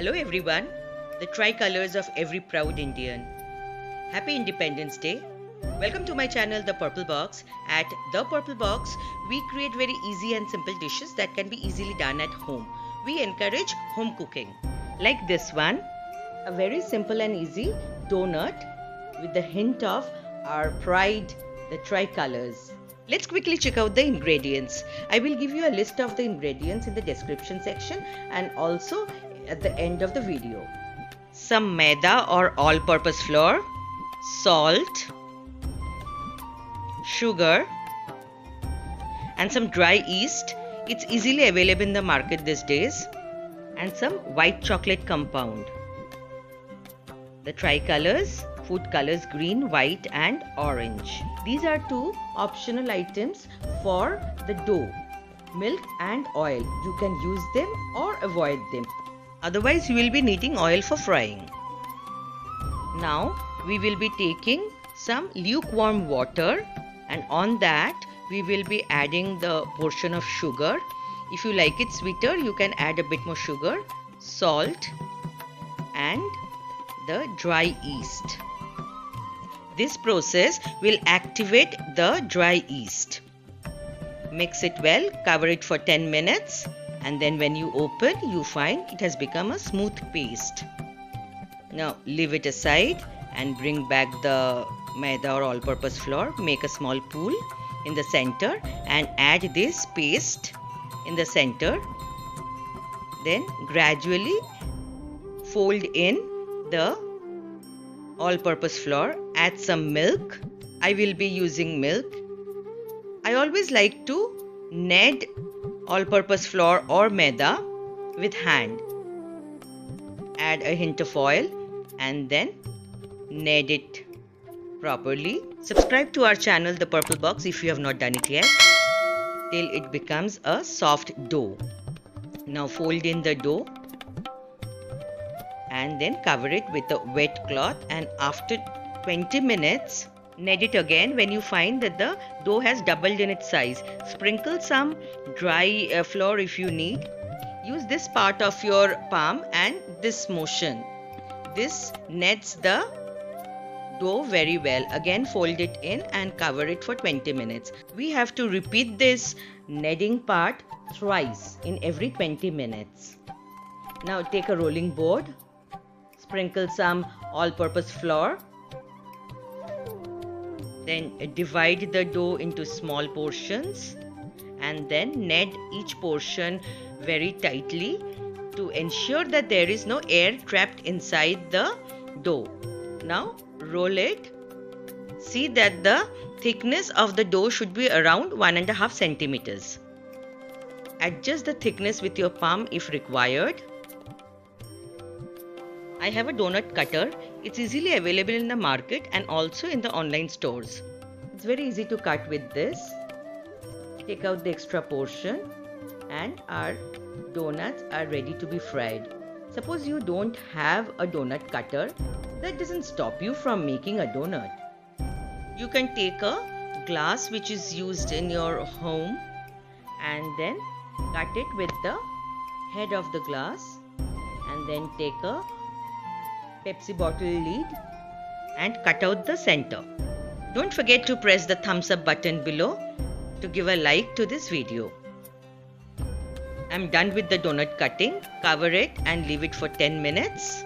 Hello everyone, the tricolors of every proud Indian. Happy Independence Day. Welcome to my channel The Purple Box. At The Purple Box, we create very easy and simple dishes that can be easily done at home. We encourage home cooking. Like this one, a very simple and easy donut with the hint of our pride, the tricolors. Let's quickly check out the ingredients. I will give you a list of the ingredients in the description section and also at the end of the video. Some maida or all-purpose flour, salt, sugar and some dry yeast. It's easily available in the market these days and some white chocolate compound. The tricolors food colors green, white and orange. These are two optional items for the dough. Milk and oil. You can use them or avoid them. Otherwise you will be needing oil for frying. Now we will be taking some lukewarm water and on that we will be adding the portion of sugar. If you like it sweeter you can add a bit more sugar, salt and the dry yeast. This process will activate the dry yeast. Mix it well, cover it for 10 minutes and then when you open you find it has become a smooth paste. Now leave it aside and bring back the maida or all-purpose flour. Make a small pool in the center and add this paste in the center. Then gradually fold in the all-purpose flour, add some milk. I will be using milk. I always like to knead all-purpose flour or maida with hand. Add a hint of oil and then knead it properly. Subscribe to our channel The Purple Box if you have not done it yet till it becomes a soft dough. Now fold in the dough and then cover it with a wet cloth and after 20 minutes knead it again when you find that the dough has doubled in its size. Sprinkle some dry uh, flour if you need. Use this part of your palm and this motion. This kneads the dough very well. Again fold it in and cover it for 20 minutes. We have to repeat this kneading part thrice in every 20 minutes. Now take a rolling board. Sprinkle some all-purpose flour then divide the dough into small portions and then knead each portion very tightly to ensure that there is no air trapped inside the dough. Now roll it. See that the thickness of the dough should be around one and a half centimeters. Adjust the thickness with your palm if required. I have a donut cutter. It's easily available in the market and also in the online stores. It's very easy to cut with this. Take out the extra portion and our donuts are ready to be fried. Suppose you don't have a donut cutter, that doesn't stop you from making a donut. You can take a glass which is used in your home and then cut it with the head of the glass and then take a Pepsi bottle lid and cut out the center. Don't forget to press the thumbs up button below to give a like to this video. I'm done with the donut cutting. Cover it and leave it for 10 minutes.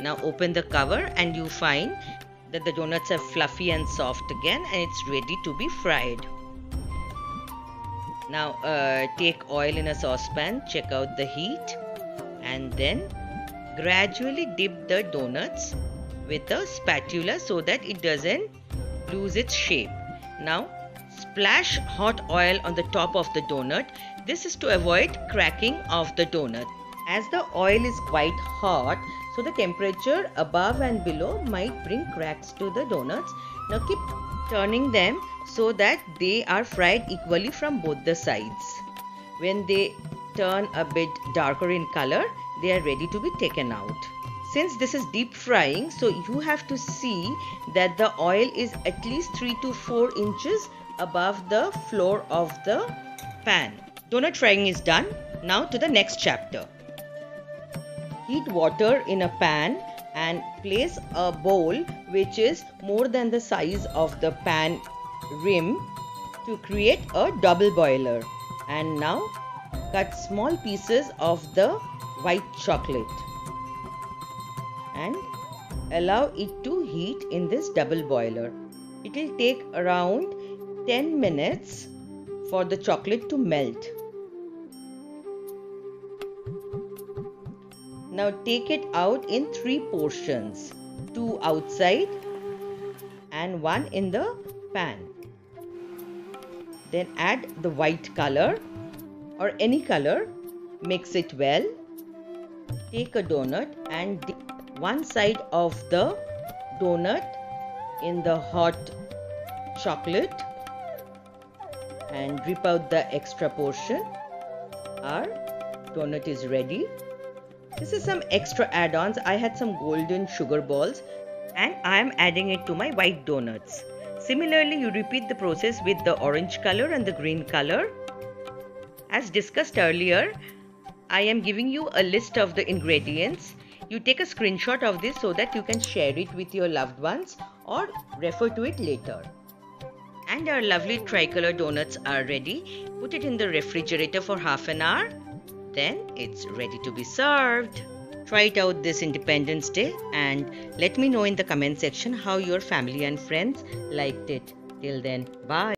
Now open the cover and you find that the donuts are fluffy and soft again and it's ready to be fried. Now uh, take oil in a saucepan, check out the heat and then Gradually dip the donuts with a spatula so that it doesn't lose its shape. Now splash hot oil on the top of the donut. This is to avoid cracking of the donut. As the oil is quite hot, so the temperature above and below might bring cracks to the donuts. Now keep turning them so that they are fried equally from both the sides. When they turn a bit darker in color, they are ready to be taken out. Since this is deep frying, so you have to see that the oil is at least 3 to 4 inches above the floor of the pan. Donut frying is done. Now to the next chapter. heat water in a pan and place a bowl which is more than the size of the pan rim to create a double boiler and now cut small pieces of the white chocolate and allow it to heat in this double boiler. It will take around 10 minutes for the chocolate to melt. Now take it out in three portions, two outside and one in the pan. Then add the white color or any color, mix it well. Take a donut and dip one side of the donut in the hot chocolate and drip out the extra portion. Our donut is ready. This is some extra add-ons. I had some golden sugar balls and I am adding it to my white donuts. Similarly, you repeat the process with the orange color and the green color. As discussed earlier, I am giving you a list of the ingredients. You take a screenshot of this so that you can share it with your loved ones or refer to it later. And our lovely tricolor donuts are ready. Put it in the refrigerator for half an hour then it's ready to be served. Try it out this Independence Day and let me know in the comment section how your family and friends liked it. Till then, bye.